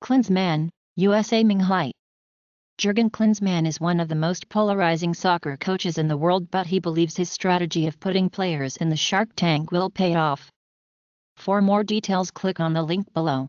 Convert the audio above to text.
Klinsmann, USA Minghai. Jurgen Klinsmann is one of the most polarizing soccer coaches in the world but he believes his strategy of putting players in the shark tank will pay off. For more details click on the link below.